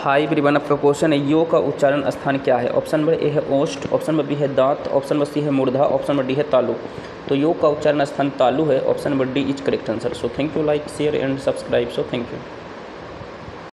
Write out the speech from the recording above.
High ब्रिवन आपका question है यो का उच्चारण स्थान क्या है? ऑप्शन नंबर ए है ओस्ट, ऑप्शन नंबर बी है दांत, ऑप्शन नंबर सी है मूर्धा ऑप्शन नंबर डी है तालु। तो योग का उच्चारण स्थान तालु है, option number D is correct answer. So thank you like share and subscribe so thank you